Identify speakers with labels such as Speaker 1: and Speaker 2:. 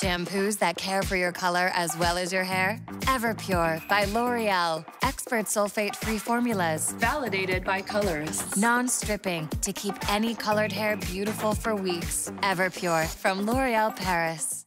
Speaker 1: Shampoos that care for your color as well as your hair? Everpure by L'Oreal. Expert sulfate free formulas.
Speaker 2: Validated by colorists.
Speaker 1: Non stripping to keep any colored hair beautiful for weeks. Everpure from L'Oreal Paris.